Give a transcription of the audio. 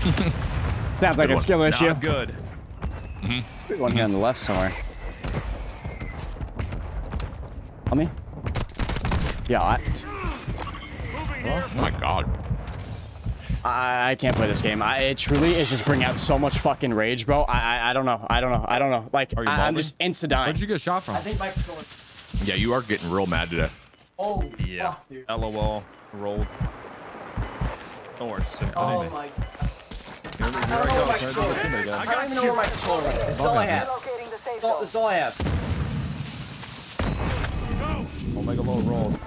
Sounds like Good a one. skill issue. Not good. Mm-hmm. One here on the left somewhere. On me? Yeah, I, Oh my god. I I can't play this game. I it truly is just bringing out so much fucking rage, bro. I I, I don't know. I don't know. I don't know. Like Are you I, I'm just insta dying. Where'd you get shot from? I think my controller. Yeah, you are getting real mad today. Oh Yeah. fuck, dude. LOL. Rolled. Don't worry. Oh my. Here, I don't know where my controller is. I don't even know where my controller is. Is all I have. Locating the safe This is all- zone. This is all I have. Omega low rolled.